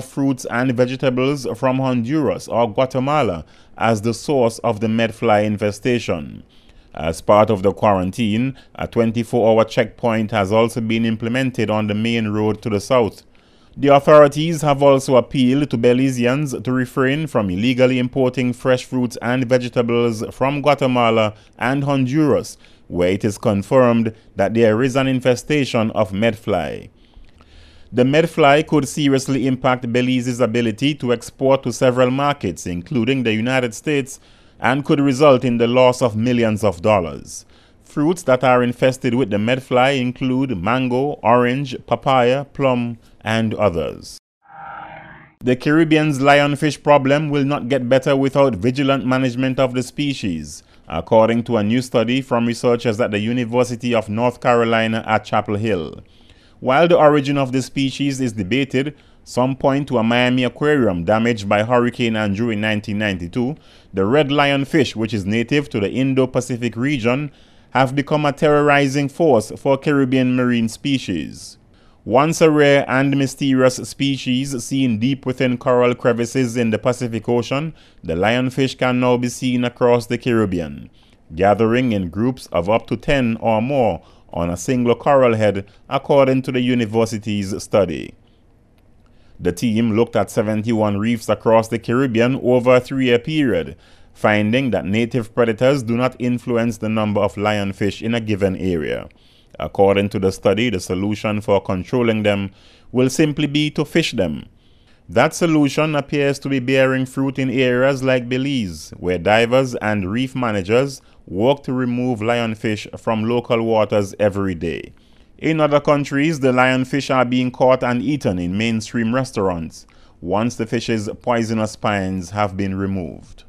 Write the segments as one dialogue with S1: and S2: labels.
S1: fruits and vegetables from Honduras or Guatemala as the source of the medfly infestation. As part of the quarantine, a 24 hour checkpoint has also been implemented on the main road to the south. The authorities have also appealed to Belizeans to refrain from illegally importing fresh fruits and vegetables from Guatemala and Honduras, where it is confirmed that there is an infestation of medfly. The medfly could seriously impact Belize's ability to export to several markets, including the United States, and could result in the loss of millions of dollars. Fruits that are infested with the medfly include mango, orange, papaya, plum, and others. The Caribbean's lionfish problem will not get better without vigilant management of the species, according to a new study from researchers at the University of North Carolina at Chapel Hill. While the origin of the species is debated, some point to a Miami aquarium damaged by Hurricane Andrew in 1992, the red lionfish, which is native to the Indo-Pacific region, have become a terrorizing force for Caribbean marine species. Once a rare and mysterious species seen deep within coral crevices in the Pacific Ocean, the lionfish can now be seen across the Caribbean, gathering in groups of up to 10 or more on a single coral head, according to the university's study. The team looked at 71 reefs across the Caribbean over a three year period, finding that native predators do not influence the number of lionfish in a given area. According to the study, the solution for controlling them will simply be to fish them. That solution appears to be bearing fruit in areas like Belize, where divers and reef managers work to remove lionfish from local waters every day. In other countries, the lionfish are being caught and eaten in mainstream restaurants once the fish's poisonous spines have been removed.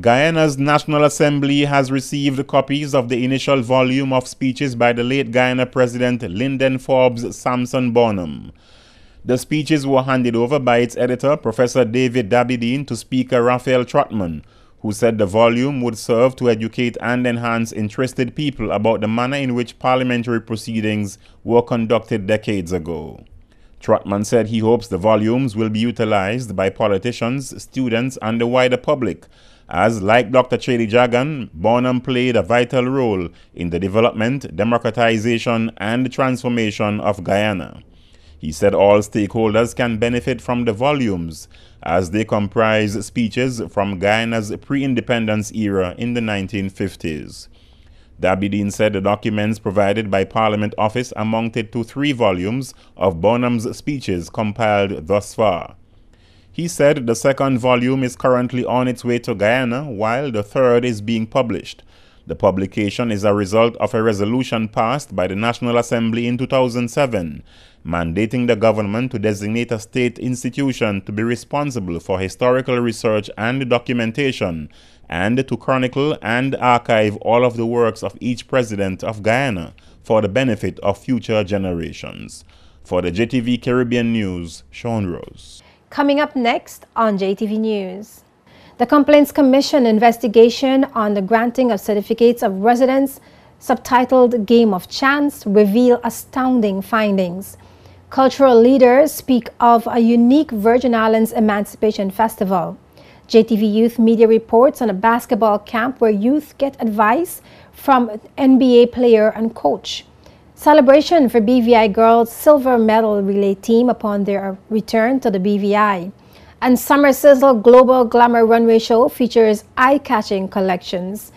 S1: Guyana's National Assembly has received copies of the initial volume of speeches by the late Guyana President Linden Forbes Sampson Burnham. The speeches were handed over by its editor, Professor David Dabydeen, to Speaker Raphael Trotman, who said the volume would serve to educate and enhance interested people about the manner in which parliamentary proceedings were conducted decades ago. Trotman said he hopes the volumes will be utilized by politicians, students, and the wider public, as, like Dr. Cheddi Jagan, Burnham played a vital role in the development, democratization, and transformation of Guyana. He said all stakeholders can benefit from the volumes as they comprise speeches from Guyana's pre-independence era in the 1950s. Dabydeen said the documents provided by Parliament Office amounted to three volumes of Burnham's speeches compiled thus far. He said the second volume is currently on its way to Guyana while the third is being published. The publication is a result of a resolution passed by the National Assembly in 2007 mandating the government to designate a state institution to be responsible for historical research and documentation and to chronicle and archive all of the works of each president of Guyana for the benefit of future generations. For the JTV Caribbean News, Sean Rose.
S2: Coming up next on JTV News. The Complaints Commission investigation on the granting of certificates of residence, subtitled Game of Chance, reveal astounding findings. Cultural leaders speak of a unique Virgin Islands Emancipation Festival. JTV Youth Media reports on a basketball camp where youth get advice from NBA player and coach. Celebration for BVI girls silver medal relay team upon their return to the BVI. And Summer Sizzle Global Glamour Runway Show features eye-catching collections.